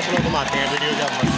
मौसलों को घुमाते हैं वीडियो के अंदर